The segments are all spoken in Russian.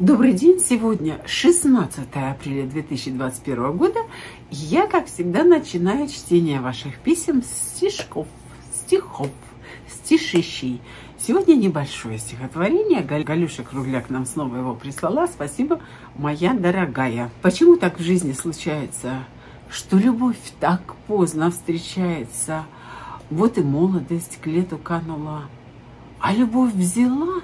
Добрый день! Сегодня 16 апреля 2021 года. Я, как всегда, начинаю чтение ваших писем стишков, стихов, стишищей. Сегодня небольшое стихотворение. Галюша Кругляк нам снова его прислала. Спасибо, моя дорогая. Почему так в жизни случается, что любовь так поздно встречается? Вот и молодость к лету канула, а любовь взяла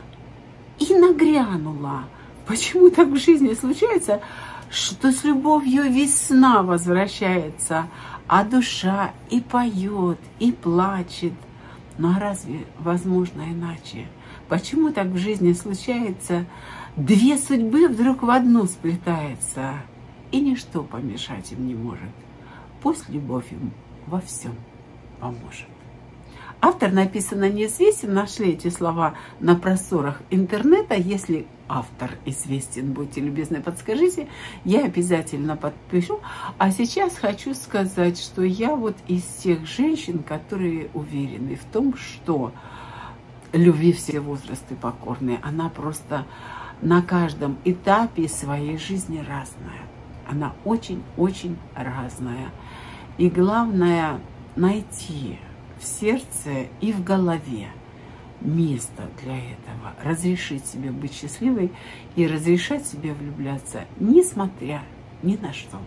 и нагрянула – Почему так в жизни случается, что с любовью весна возвращается, а душа и поет, и плачет. А разве возможно иначе? Почему так в жизни случается, две судьбы вдруг в одну сплетается, и ничто помешать им не может. Пусть любовь им во всем поможет. Автор написано неизвестен, нашли эти слова на просторах интернета. Если автор известен, будьте любезны, подскажите, я обязательно подпишу. А сейчас хочу сказать, что я вот из тех женщин, которые уверены в том, что любви все возрасты покорные, она просто на каждом этапе своей жизни разная. Она очень-очень разная. И главное найти в сердце и в голове место для этого. Разрешить себе быть счастливой и разрешать себе влюбляться, несмотря ни на что.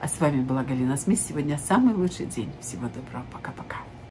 А с вами была Галина Смис. Сегодня самый лучший день. Всего доброго. Пока-пока.